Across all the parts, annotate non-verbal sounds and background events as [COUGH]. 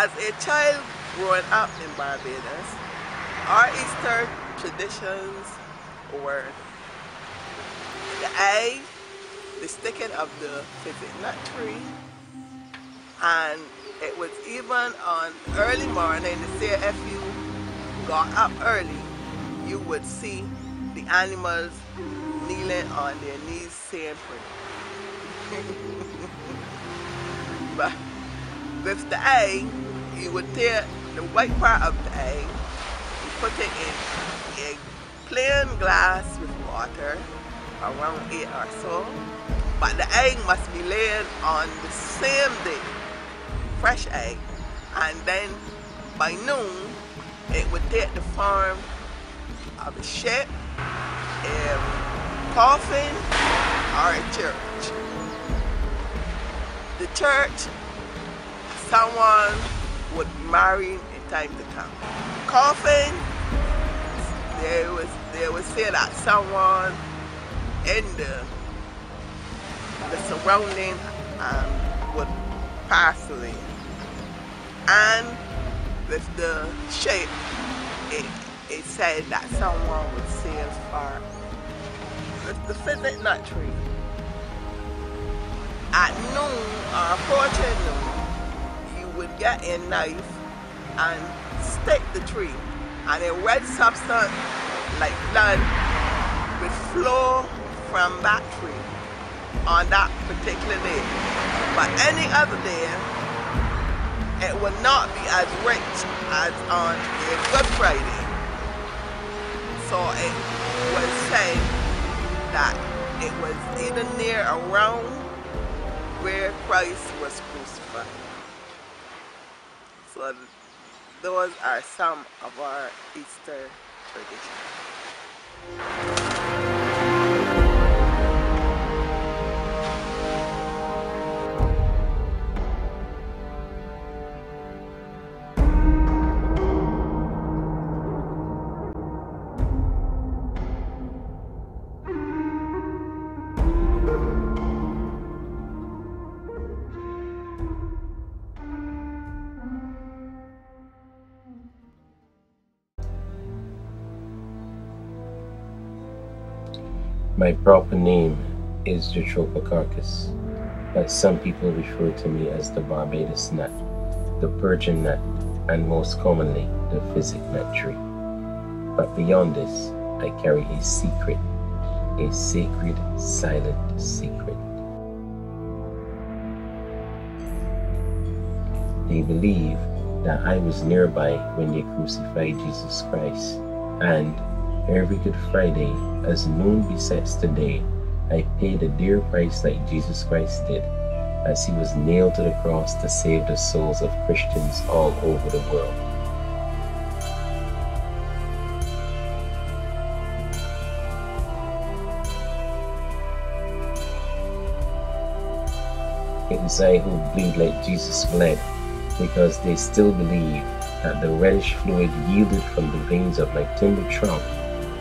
As a child growing up in Barbados, our Easter traditions were the egg, the sticking of the physic nut tree, and it was even on early morning, to say if you got up early, you would see the animals kneeling on their knees saying prayer. [LAUGHS] but with the egg, you would tear the white part of the egg, you put it in a plain glass with water, around eight or so. But the egg must be laid on the same day, fresh egg. And then by noon, it would take the form of a ship, a coffin, or a church. The church, someone would marry in time to come. Coffin, there was they would say that someone in the the surrounding um, would pass away. And with the shape, it, it said that someone would sail far. With the physic nut tree, at noon or approaching noon, would get a knife and stick the tree and a red substance like blood would flow from that tree on that particular day. But any other day, it would not be as rich as on a Good Friday. So it was said that it was either near around where Christ was crucified. So those are some of our Easter traditions. My proper name is Jatropha curcas, but some people refer to me as the Barbados nut, the Persian nut, and most commonly the physic nut tree. But beyond this, I carry a secret, a sacred, silent secret. They believe that I was nearby when they crucified Jesus Christ, and every Good Friday, as noon besets the day, I pay the dear price like Jesus Christ did, as he was nailed to the cross to save the souls of Christians all over the world. It is I who bleed like Jesus bled, because they still believe that the reddish fluid yielded from the veins of my timber trunk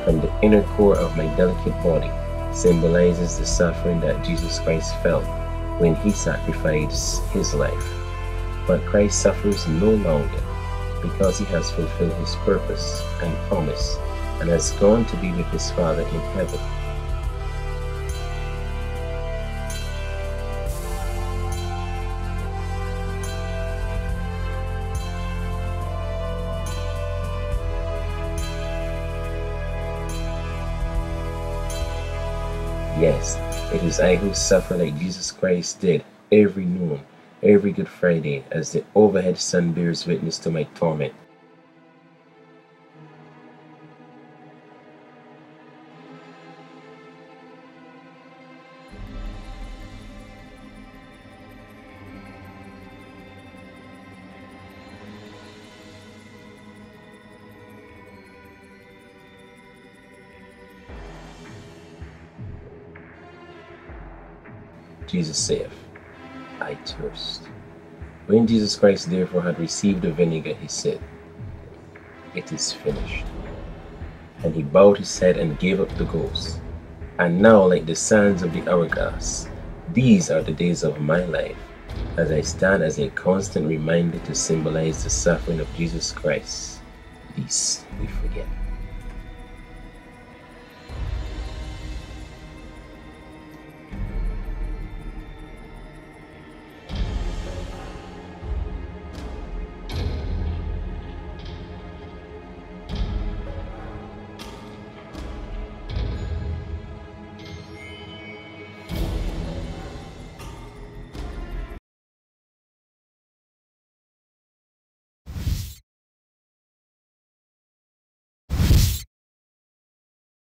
from the inner core of my delicate body symbolizes the suffering that Jesus Christ felt when he sacrificed his life. But Christ suffers no longer because he has fulfilled his purpose and promise and has gone to be with his Father in heaven. Yes, it is I who suffer like Jesus Christ did every noon, every Good Friday, as the overhead sun bears witness to my torment. Jesus saith, I thirst. When Jesus Christ therefore had received the vinegar, he said, It is finished. And he bowed his head and gave up the ghost. And now, like the sands of the hourglass, these are the days of my life, as I stand as a constant reminder to symbolize the suffering of Jesus Christ, least we forget.